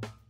Hi!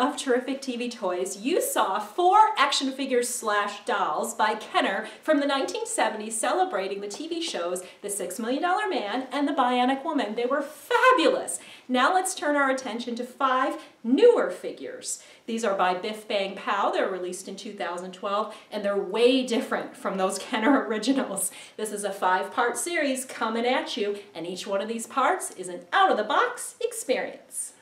Of Terrific TV Toys, you saw four action figures slash dolls by Kenner from the 1970s celebrating the TV shows The Six Million Dollar Man and The Bionic Woman. They were fabulous! Now let's turn our attention to five newer figures. These are by Bif Bang Pow. They're released in 2012 and they're way different from those Kenner originals. This is a five-part series coming at you and each one of these parts is an out-of-the-box experience.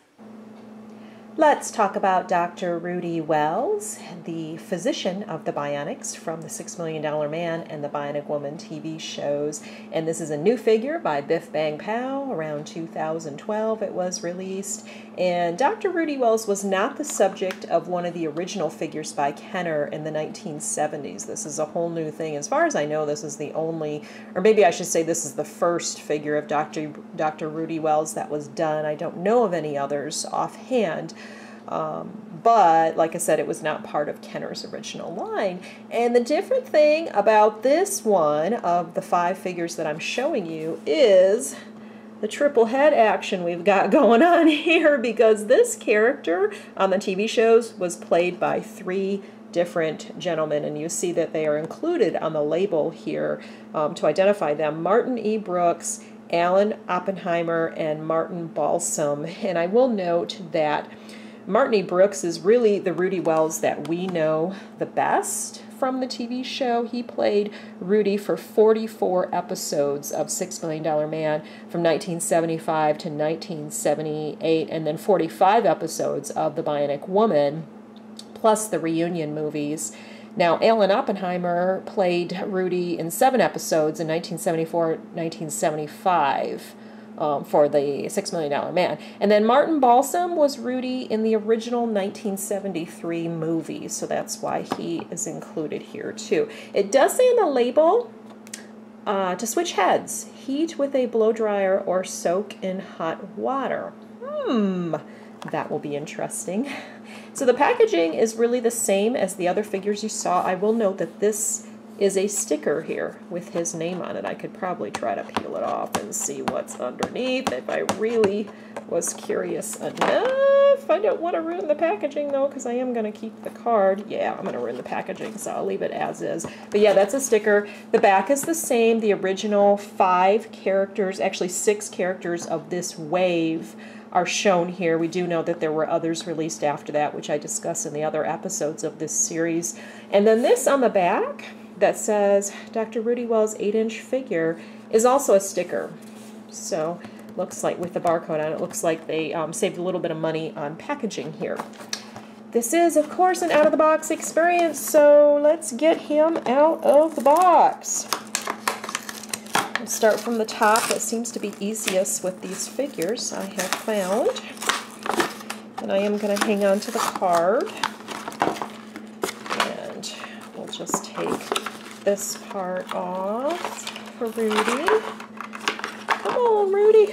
Let's talk about Dr. Rudy Wells, the physician of the Bionics from the Six Million Dollar Man and the Bionic Woman TV shows. And this is a new figure by Bif Bang Pow. Around 2012 it was released. And Dr. Rudy Wells was not the subject of one of the original figures by Kenner in the 1970s. This is a whole new thing. As far as I know, this is the only, or maybe I should say this is the first figure of Dr. Dr. Rudy Wells that was done. I don't know of any others offhand. Um, but like I said, it was not part of Kenner's original line. And the different thing about this one of the five figures that I'm showing you is the triple head action we've got going on here because this character on the TV shows was played by three different gentlemen and you see that they are included on the label here um, to identify them. Martin E. Brooks, Alan Oppenheimer, and Martin Balsam. And I will note that Martin E. Brooks is really the Rudy Wells that we know the best from the TV show. He played Rudy for 44 episodes of Six Million Dollar Man from 1975 to 1978, and then 45 episodes of The Bionic Woman, plus the reunion movies. Now, Alan Oppenheimer played Rudy in seven episodes in 1974 1975 um, for the Six Million Dollar Man. And then Martin Balsam was Rudy in the original 1973 movie, so that's why he is included here too. It does say on the label uh, to switch heads, heat with a blow dryer or soak in hot water. Hmm, that will be interesting. So the packaging is really the same as the other figures you saw. I will note that this is a sticker here with his name on it. I could probably try to peel it off and see what's underneath if I really was curious enough. I don't want to ruin the packaging though because I am going to keep the card. Yeah, I'm going to ruin the packaging so I'll leave it as is. But yeah, that's a sticker. The back is the same. The original five characters, actually six characters of this wave are shown here. We do know that there were others released after that, which I discuss in the other episodes of this series. And then this on the back that says Dr. Rudy Wells 8-inch figure is also a sticker. So looks like with the barcode on it, looks like they um, saved a little bit of money on packaging here. This is, of course, an out-of-the-box experience, so let's get him out of the box. We'll start from the top. That seems to be easiest with these figures I have found. And I am going to hang on to the card. And we'll just take this part off for Rudy. Come on, Rudy.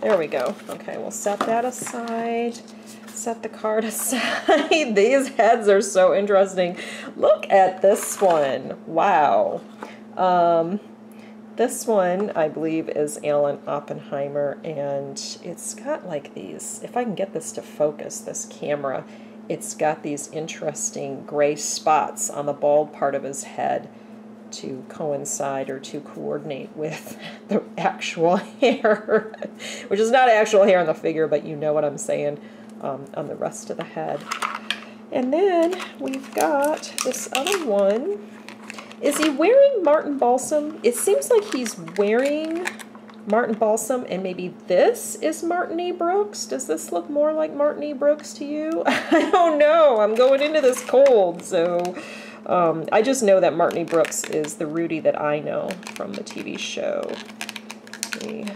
There we go. Okay, we'll set that aside. Set the card aside. These heads are so interesting. Look at this one. Wow. Um, this one, I believe, is Alan Oppenheimer, and it's got like these, if I can get this to focus, this camera, it's got these interesting gray spots on the bald part of his head to coincide or to coordinate with the actual hair, which is not actual hair on the figure, but you know what I'm saying um, on the rest of the head. And then we've got this other one is he wearing Martin Balsam? It seems like he's wearing Martin Balsam, and maybe this is Martin E. Brooks. Does this look more like Martin E. Brooks to you? I don't know. I'm going into this cold, so um, I just know that Martin E. Brooks is the Rudy that I know from the TV show. Let me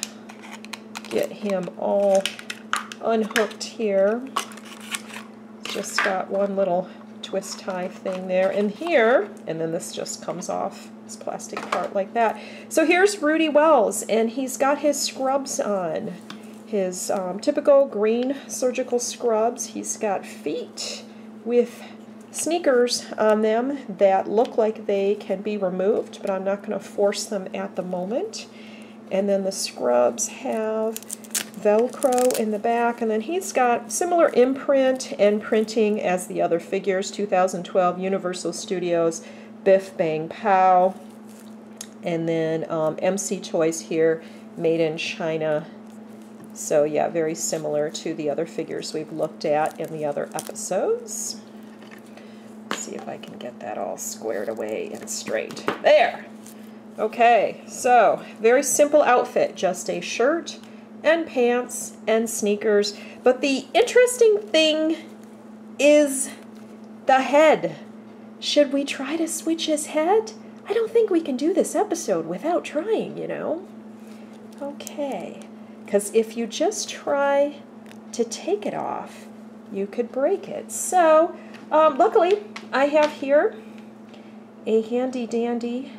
get him all unhooked here. Just got one little twist tie thing there and here, and then this just comes off this plastic part like that. So here's Rudy Wells, and he's got his scrubs on. His um, typical green surgical scrubs. He's got feet with sneakers on them that look like they can be removed, but I'm not going to force them at the moment. And then the scrubs have Velcro in the back, and then he's got similar imprint and printing as the other figures, 2012 Universal Studios Bif Bang Pow, and then um, MC Toys here, made in China. So yeah, very similar to the other figures we've looked at in the other episodes. See if I can get that all squared away and straight. There! Okay, so very simple outfit, just a shirt, and pants and sneakers. But the interesting thing is the head. Should we try to switch his head? I don't think we can do this episode without trying, you know. Okay, because if you just try to take it off, you could break it. So, um, luckily, I have here a handy dandy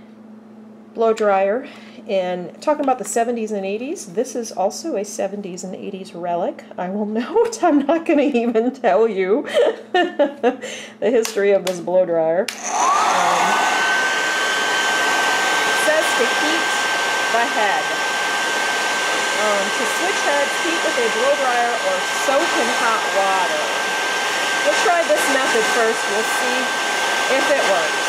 blow dryer and talking about the 70s and 80s, this is also a 70s and 80s relic. I will note, I'm not going to even tell you the history of this blow dryer. Um, says to heat the head. Um, to switch heads, heat with a blow dryer or soak in hot water. We'll try this method first. We'll see if it works.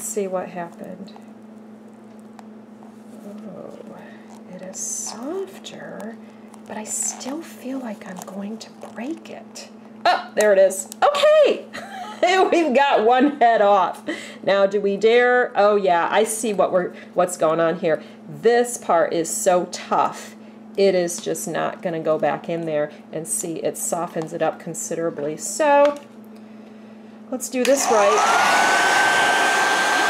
let's see what happened. Oh, it is softer, but I still feel like I'm going to break it. Oh, there it is. Okay, we've got one head off. Now, do we dare? Oh yeah, I see what we're what's going on here. This part is so tough. It is just not going to go back in there and see it softens it up considerably. So Let's do this right.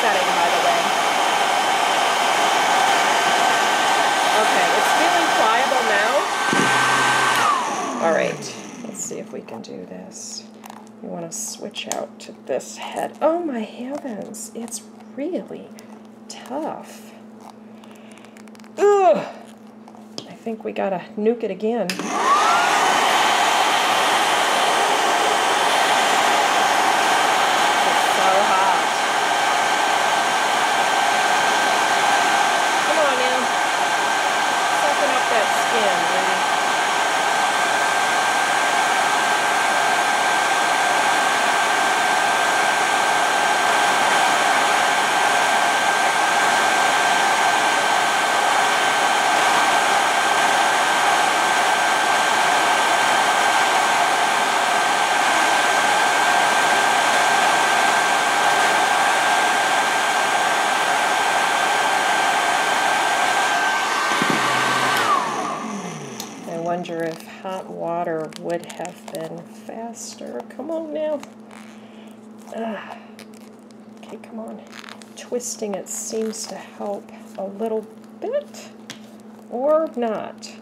setting, by the way. Okay, it's feeling pliable now. All right, let's see if we can do this. We want to switch out to this head. Oh my heavens, it's really tough. Ugh! I think we gotta nuke it again. It's so hot. Come on now. Sucking up that skin, Rudy. I wonder if hot water would have been faster. Come on now. Ugh. Okay, come on. Twisting it seems to help a little bit or not.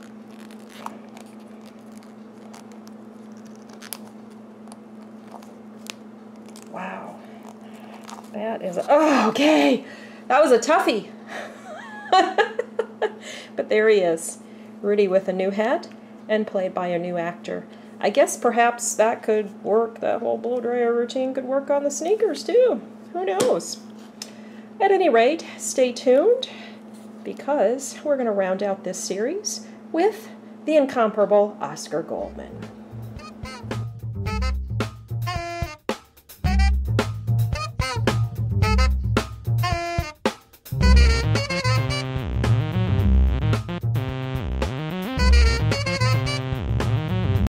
Wow. That is, oh, okay. That was a toughie. but there he is. Rudy with a new hat and played by a new actor. I guess perhaps that could work, that whole blow dryer routine could work on the sneakers too. Who knows? At any rate, stay tuned because we're going to round out this series with the incomparable Oscar Goldman.